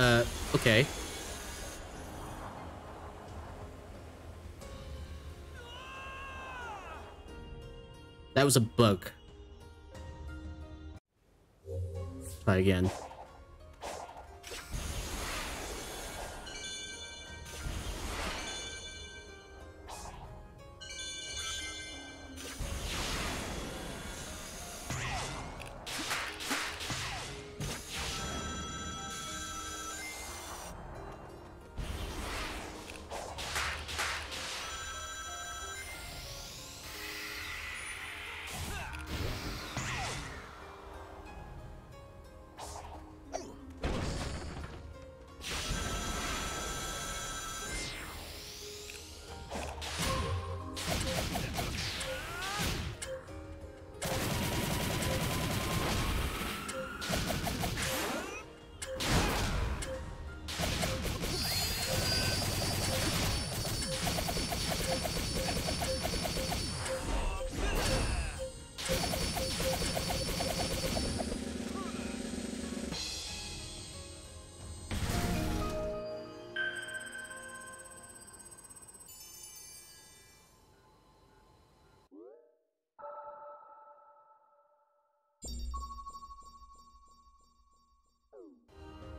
Uh, okay. That was a bug. Try again.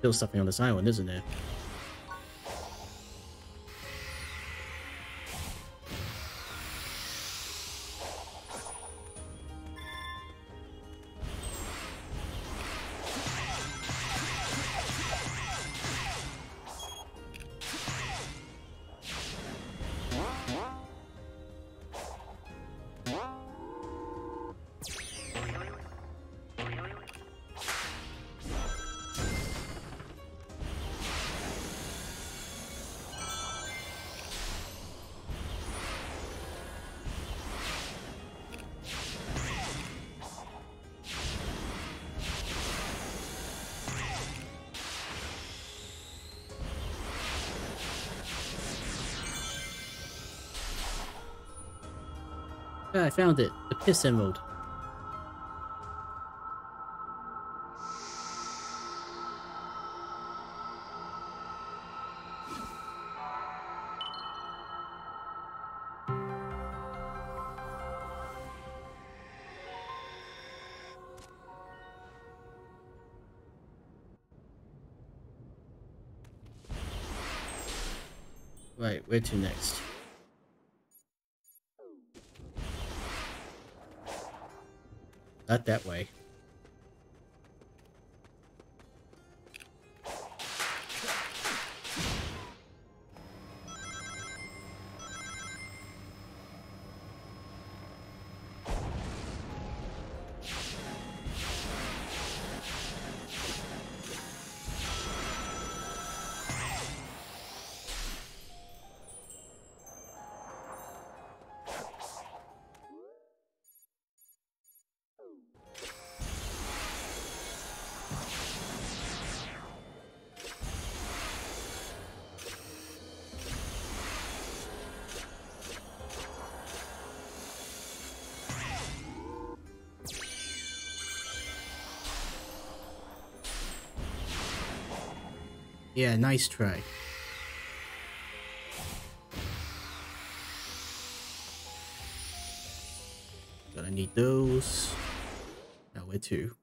Still something on this island, isn't there? I found it. The Piss Emerald. Right, where to next? Not that way. Yeah, nice try. Gonna need those. Now where to?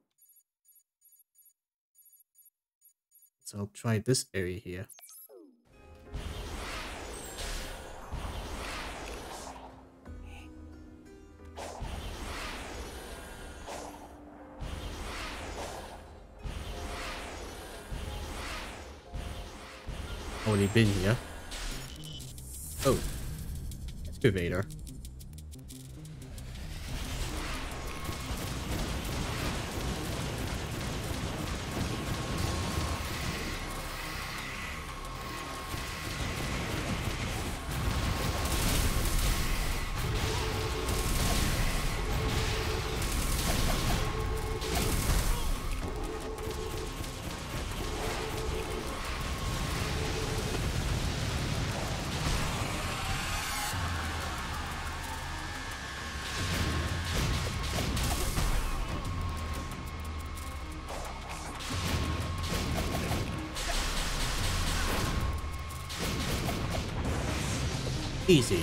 So I'll try this area here. Already been here. Oh. Excavator. Easy.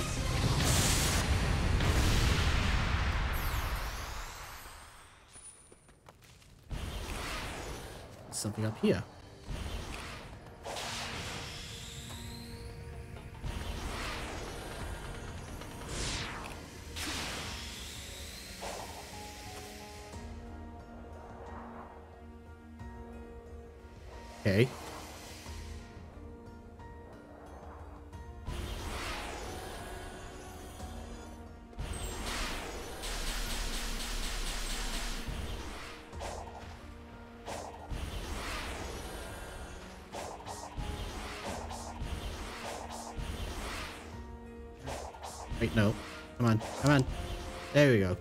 Something up here. Okay. Wait, no. Come on, come on. There we go.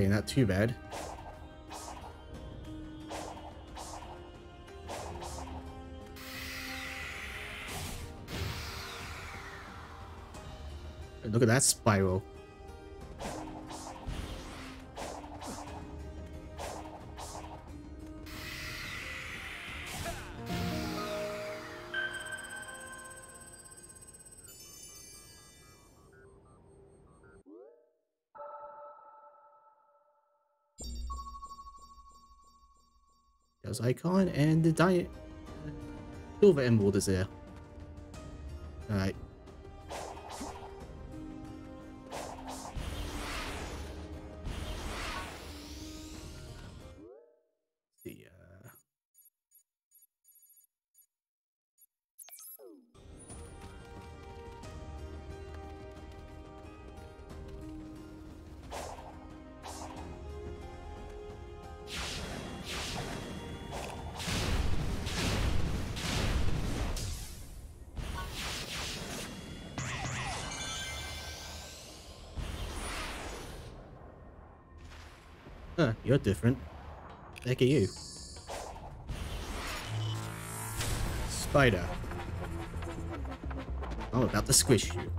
Okay, not too bad. Look at that spiral. There's Icon and the Diet Silver Emerald is there. Alright. You're different. Heck are you? Spider. I'm about to squish you.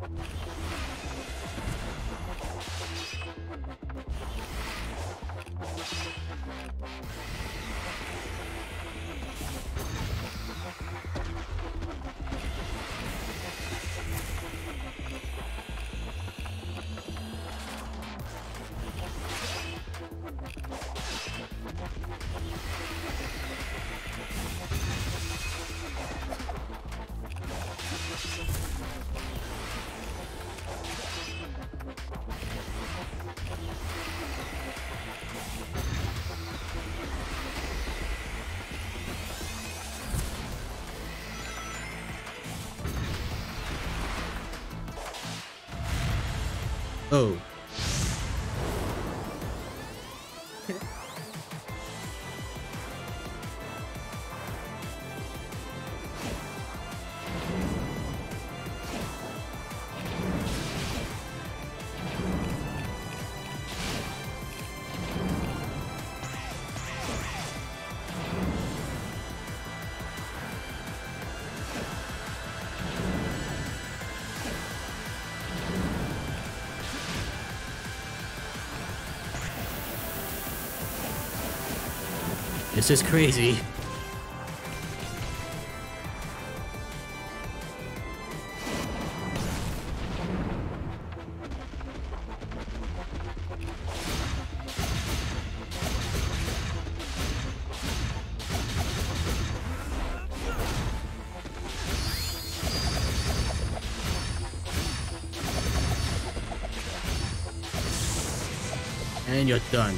Oh. This is crazy. And you're done.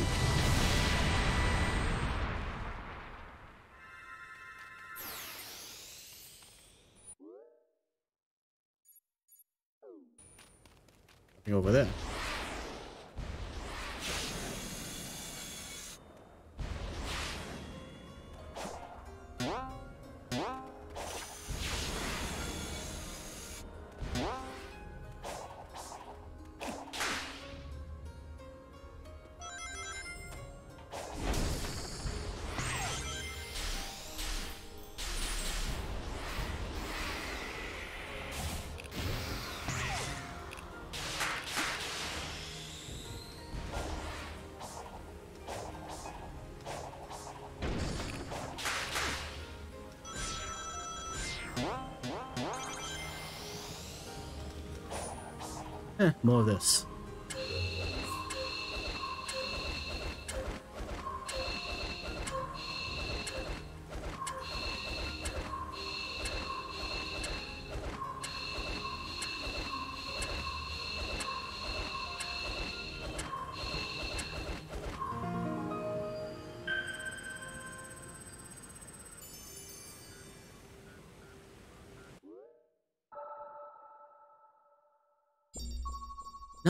More of this.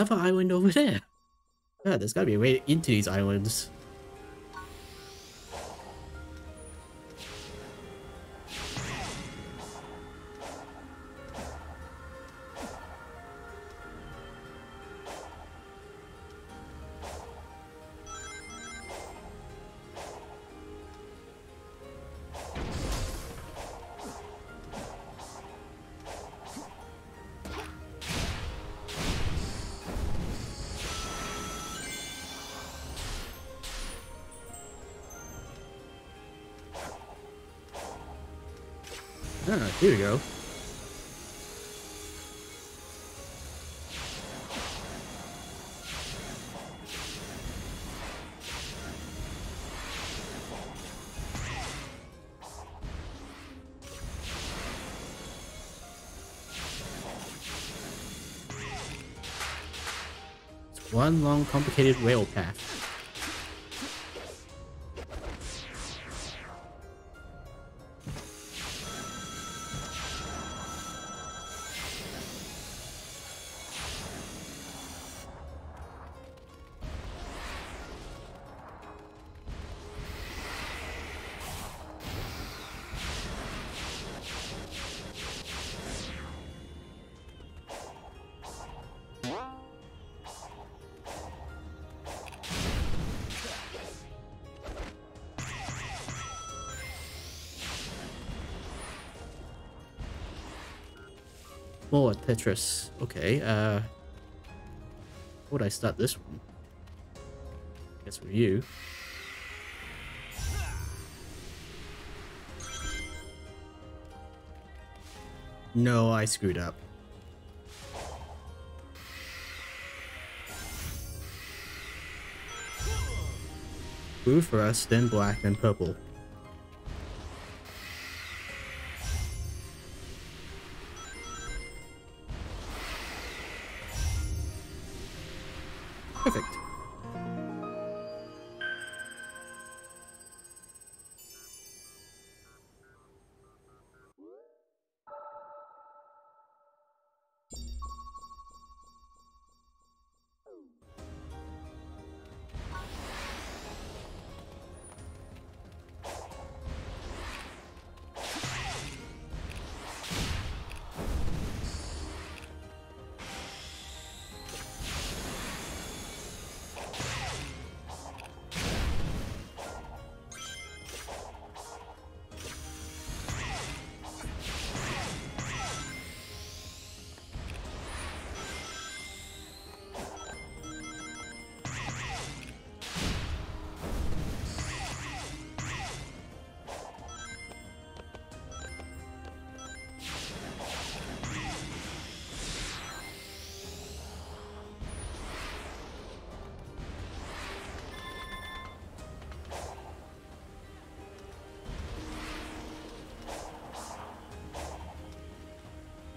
Another island over there. Yeah, there's gotta be a way into these islands. Ah, here we go. One long complicated rail path. Tetris. Okay, uh... Would I start this one? I guess with you. No, I screwed up. Blue for us, then black, then purple.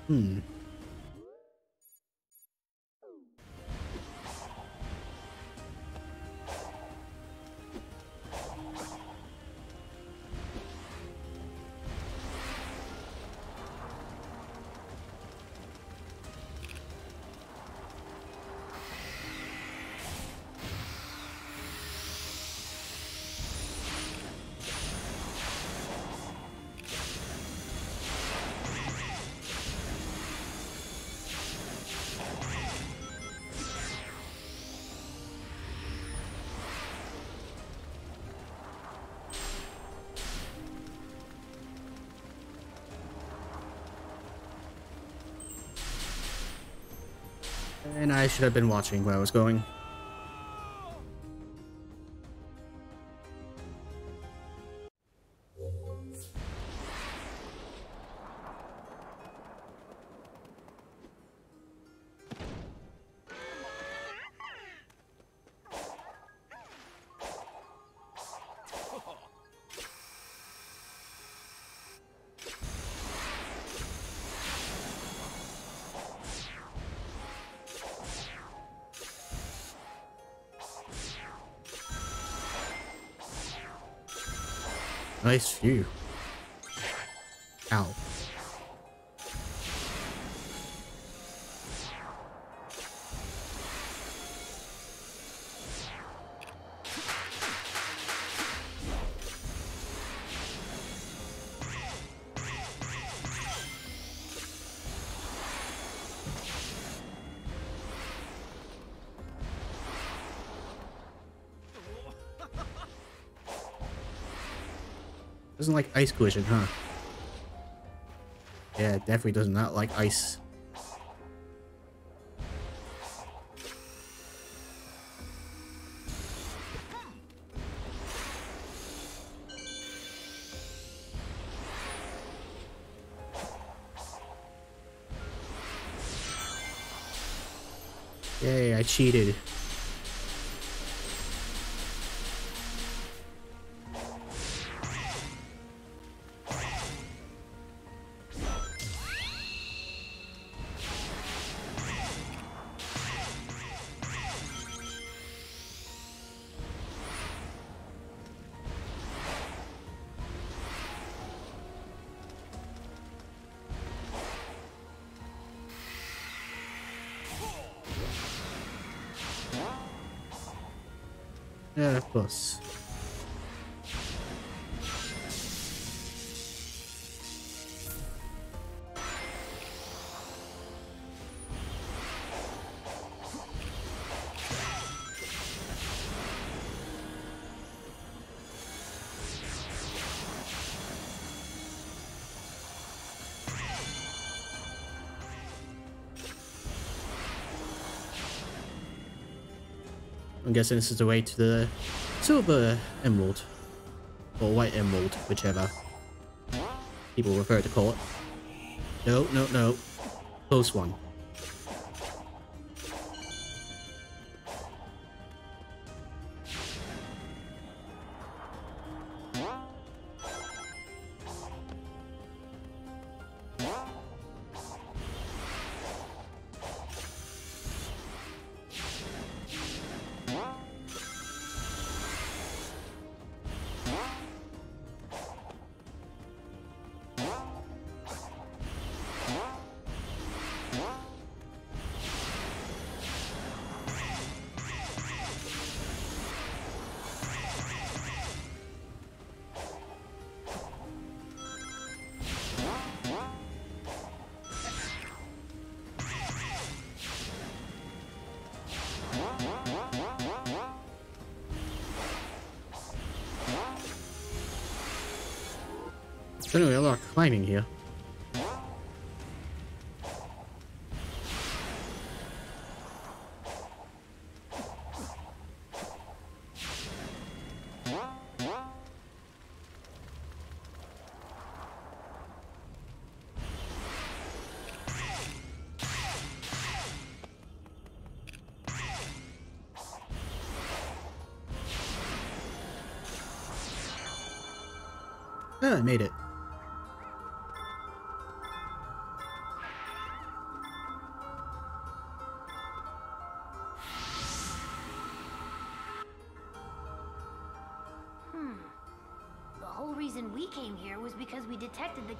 Hmm. And I should have been watching where I was going. Nice view. Ow. Doesn't like ice collision, huh? Yeah, definitely does not like ice. Yay, I cheated. I'm guessing this is the way to the silver emerald. Or white emerald, whichever people prefer to call it. No, no, no. Close one. Anyway, a lot of climbing here.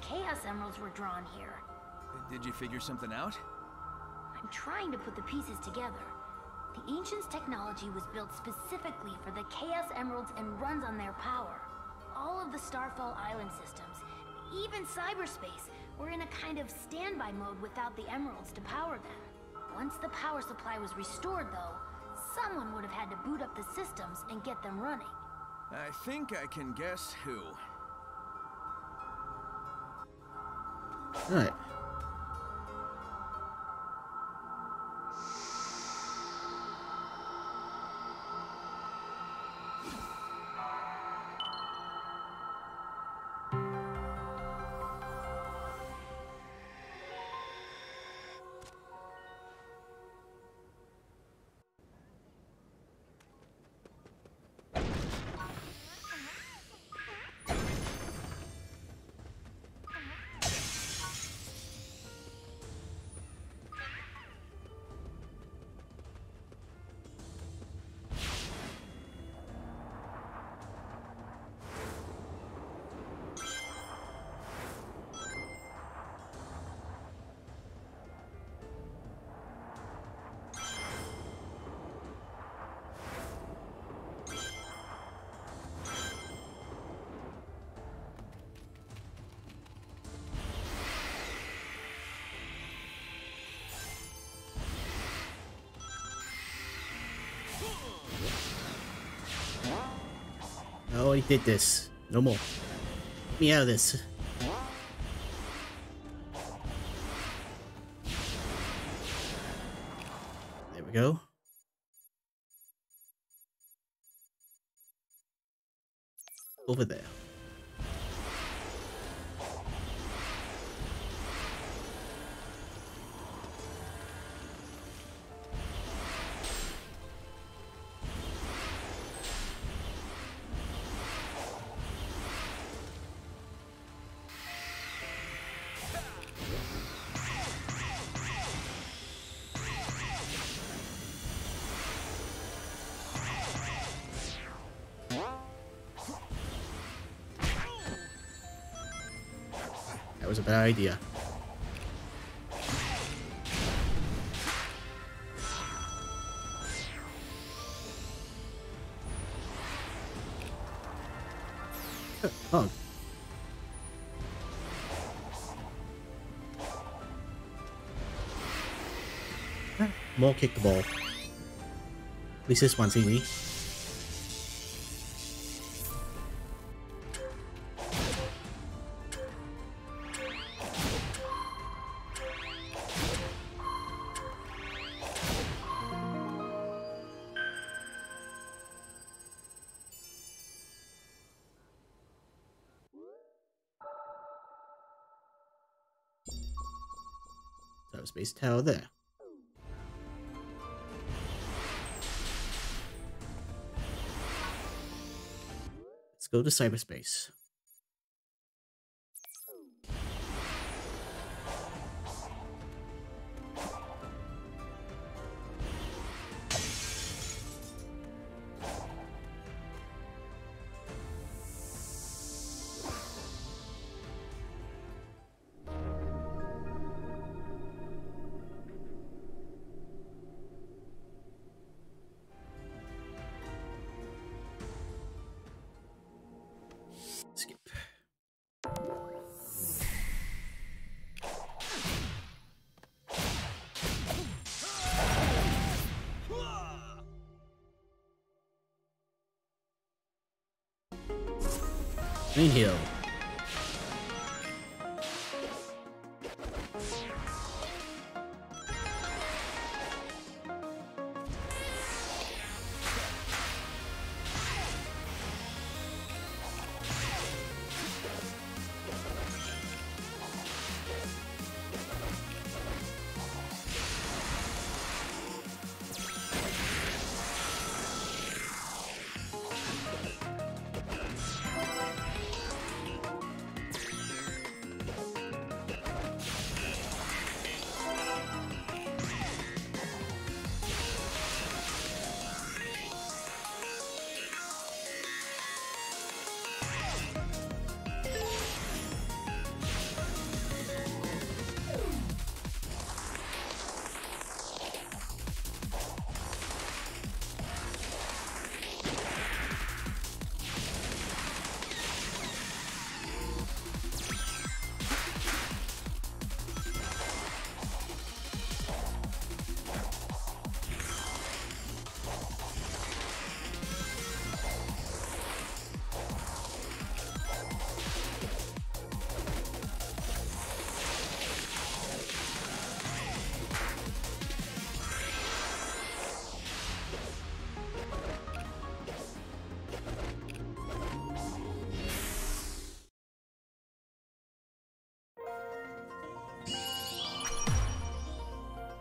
Chaos Emeralds were drawn here. Did you figure something out? I'm trying to put the pieces together. The Ancients' technology was built specifically for the Chaos Emeralds and runs on their power. All of the Starfall Island systems, even cyberspace, were in a kind of standby mode without the Emeralds to power them. Once the power supply was restored, though, someone would have had to boot up the systems and get them running. I think I can guess who. Alright. Already did this. No more. Get me out of this. There was a bad idea. Oh. More kick the ball. At least this one's easy. There. Let's go to cyberspace. Green Hill.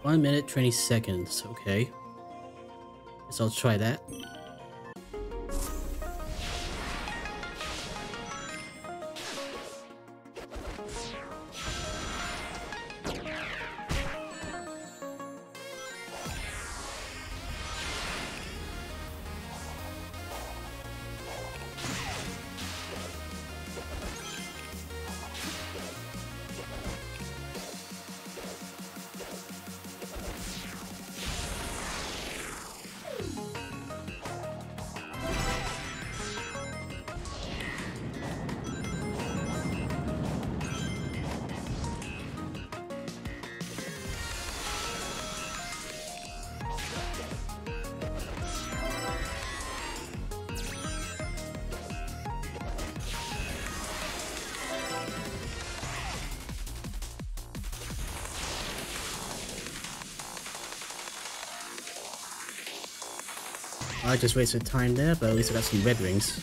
One minute, 20 seconds. Okay. So I'll try that. I just wasted time there, but at least I got some red rings.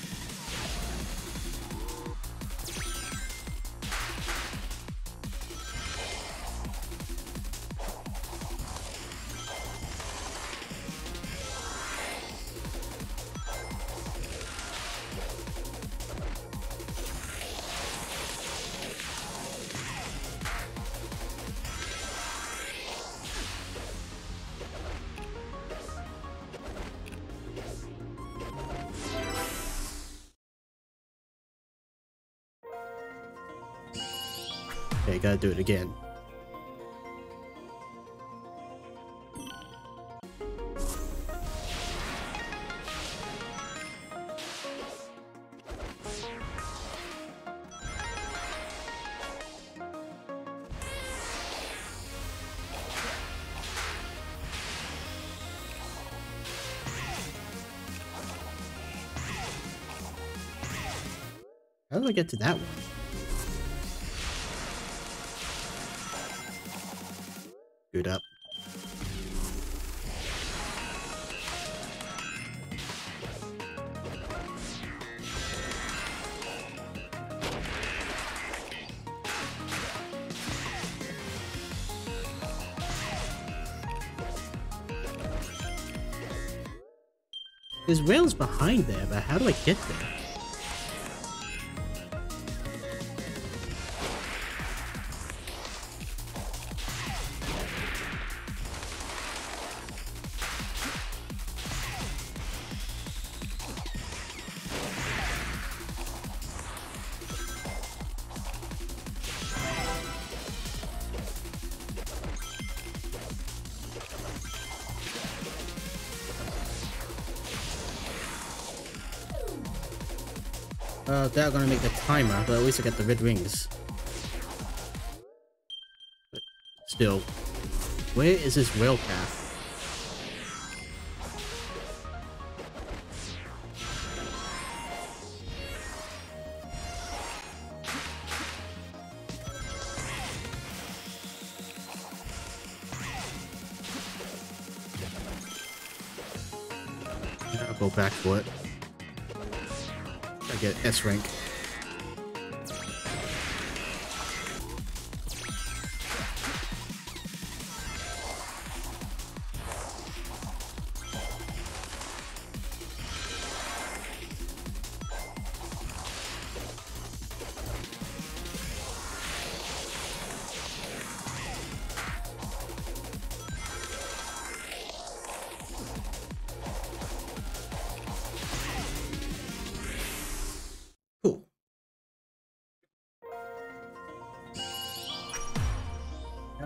Gotta do it again. How do I get to that one? There's rails behind there, but how do I get there? They're gonna make the timer, but at least I get the red rings. But still, where is this rail path? Go back for it. Get S rank.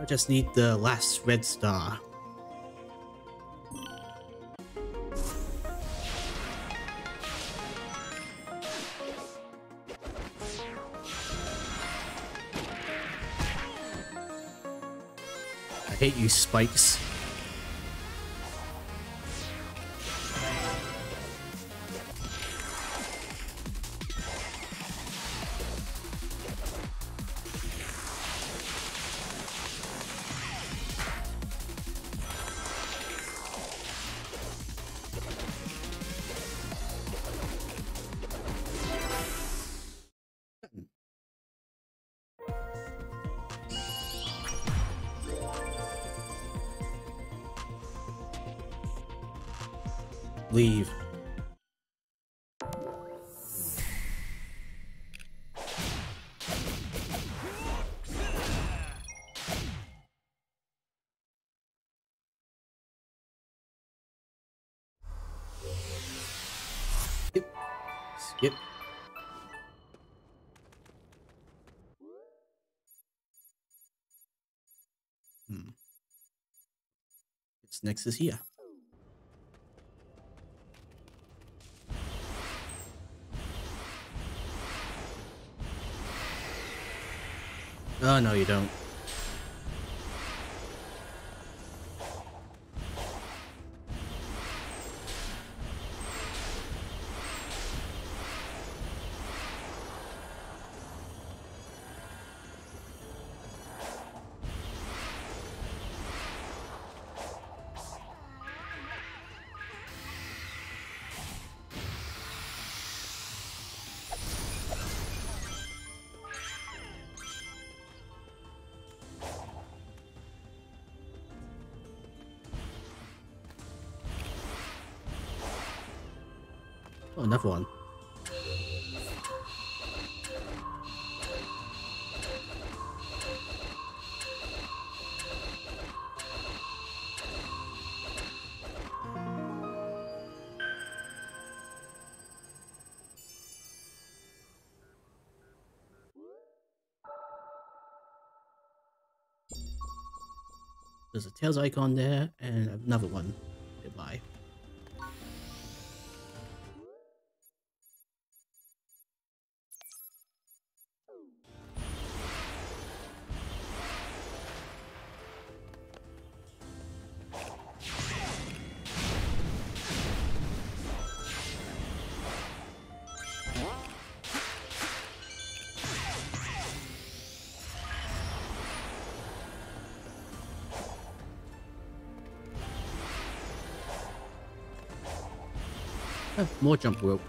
Just need the last red star. I hate you spikes. Next is here. Oh, no, you don't. There's a Tails icon there, and another one. More jump rope.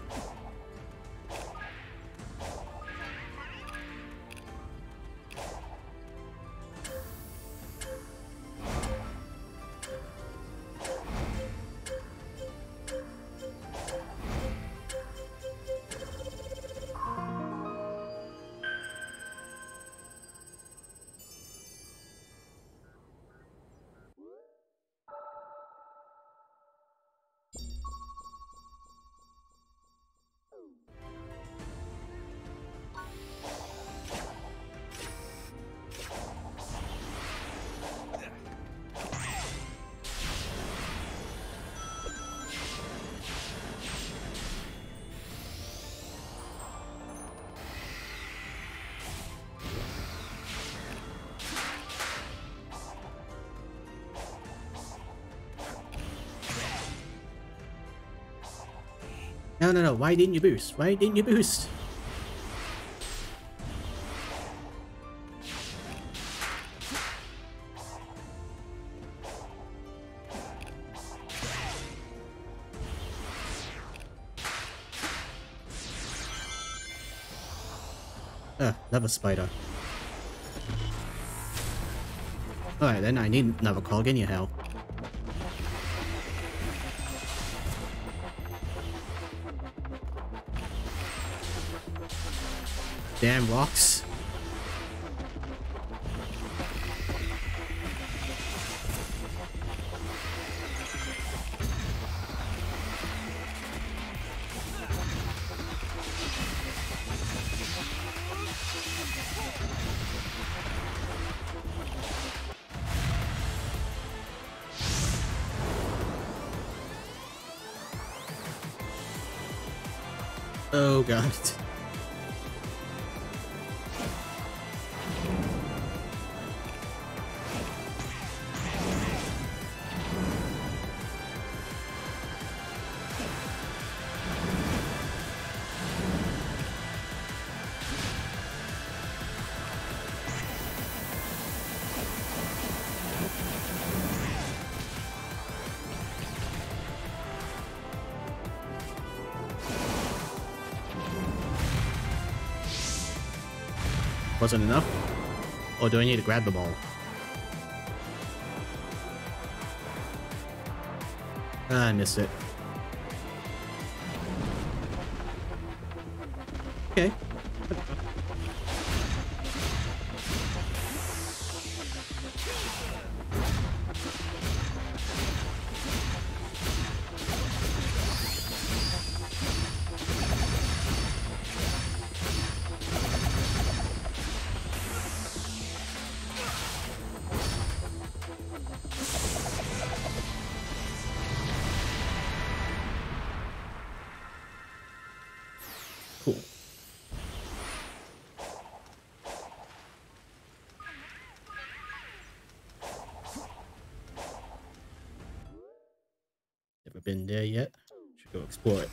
No, no, no. Why didn't you boost? Why didn't you boost? Ah, another spider. Alright then, I need another cog anyhow. Damn rocks. Wasn't enough? Or do I need to grab the ball? Ah, I missed it. Okay. There yet. Should go explore it.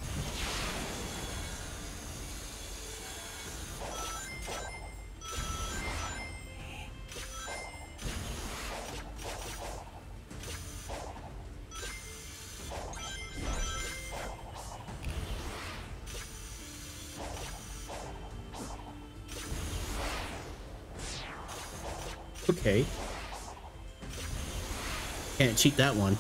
Okay. Can't cheat that one.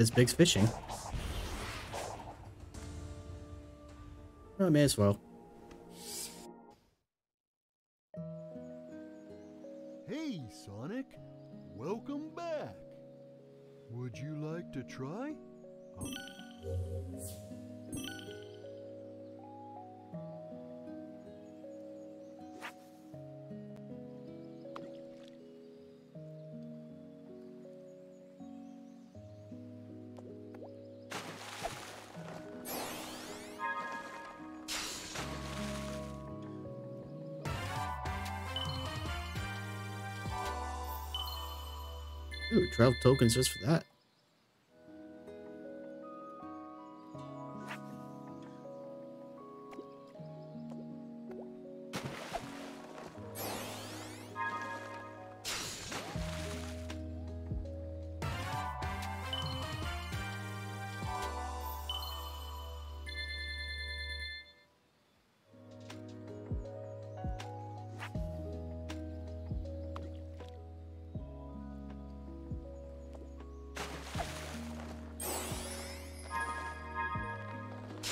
There's Big's fishing. Oh, may as well. 12 tokens just for that.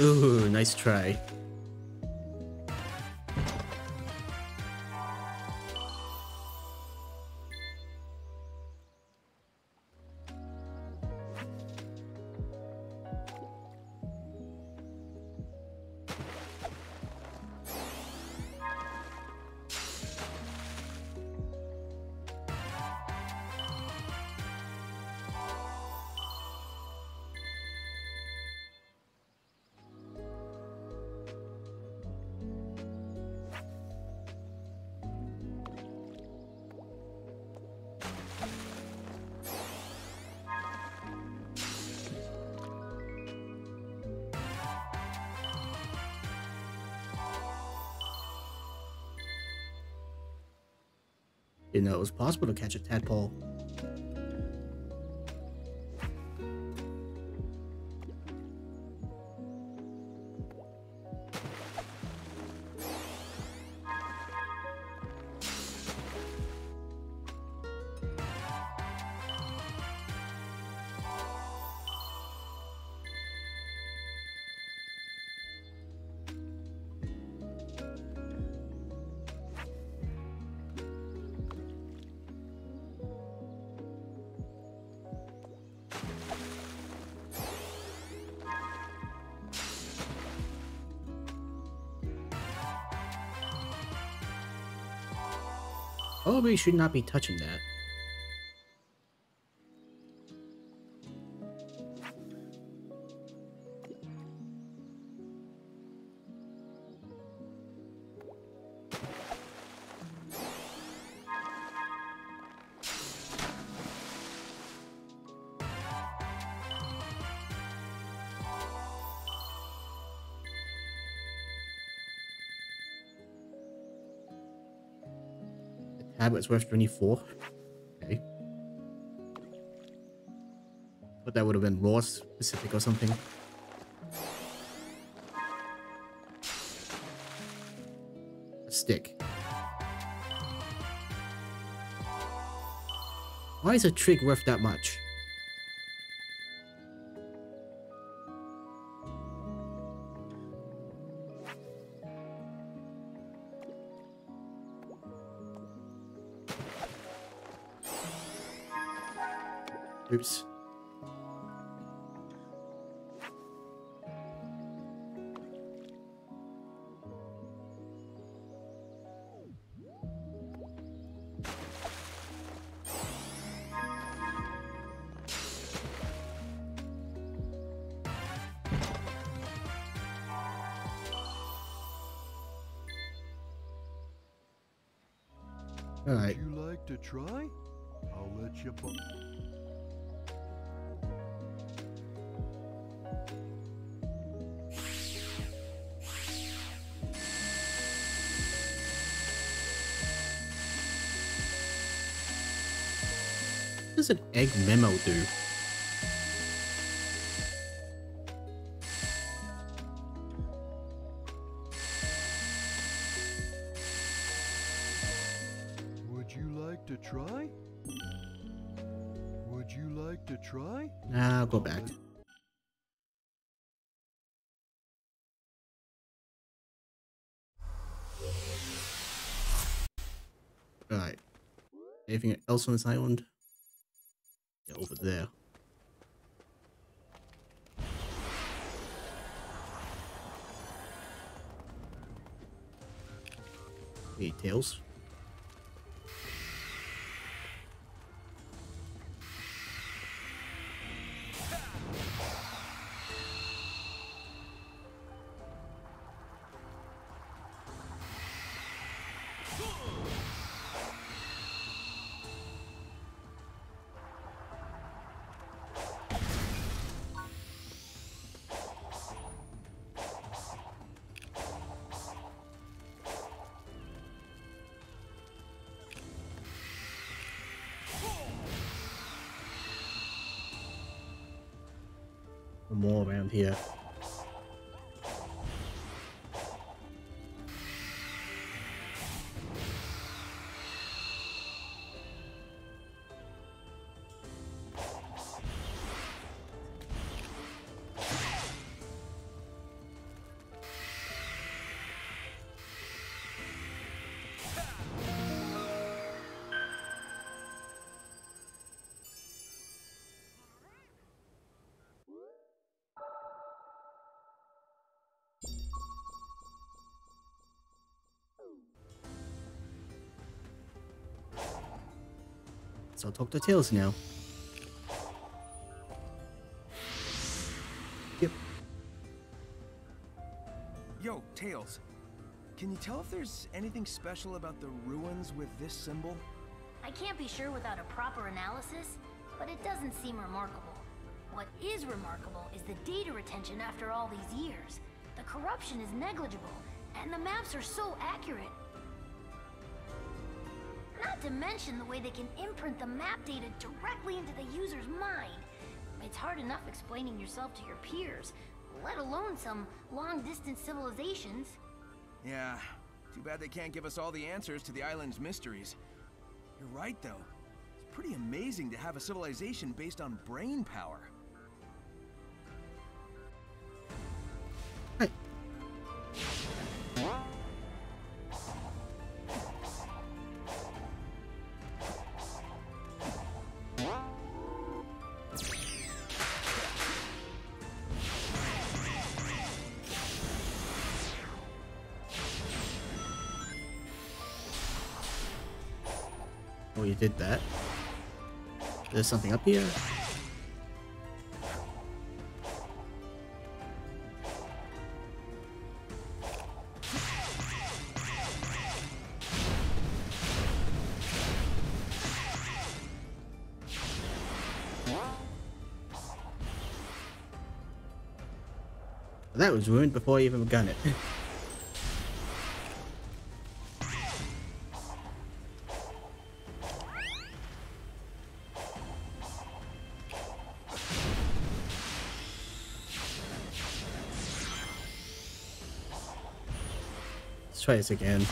Ooh, nice try. It was possible to catch a tadpole. Probably should not be touching that. Tablet's worth 24. Okay. But that would have been raw specific or something. A stick. Why is a trig worth that much? All right. Would you like to try? I'll let you. What does an egg memo do? Else on this island? Yeah, over there. Hey, Tails. More around here. So I'll talk to Tails now. Yep. Yo, Tails. Can you tell if there's anything special about the ruins with this symbol? I can't be sure without a proper analysis, but it doesn't seem remarkable. What is remarkable is the data retention after all these years. The corruption is negligible, and the maps are so accurate. To mention the way they can imprint the map data directly into the user's mind. It's hard enough explaining yourself to your peers, let alone some long-distance civilizations. Yeah, too bad they can't give us all the answers to the island's mysteries. You're right, though. It's pretty amazing to have a civilization based on brain power. Did that. There's something up here. That was ruined before I even begun it. try this again.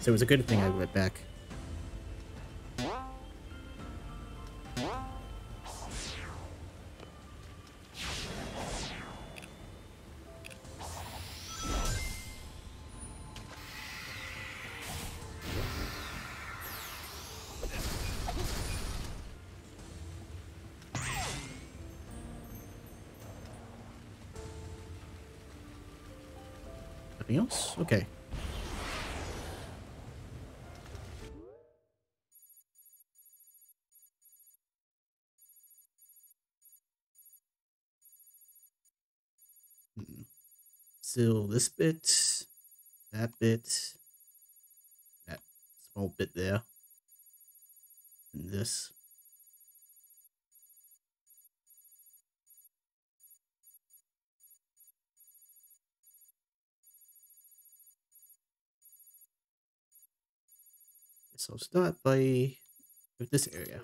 So it was a good thing I went back. This bit, that bit, that small bit there, and this. So start by with this area.